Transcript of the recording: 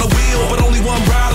behind the wheel, but only one ride.